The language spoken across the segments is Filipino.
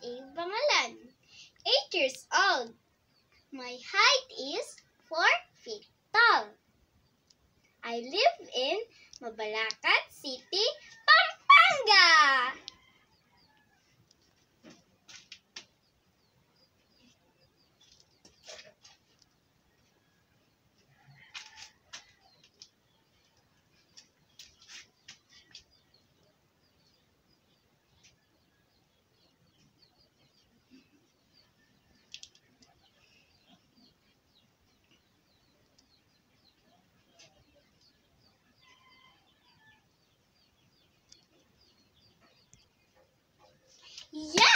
A. Bangalan. 8 years old. My height is 4 feet tall. I live in Mabalacat City, Pampanga. Yeah!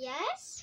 Yes.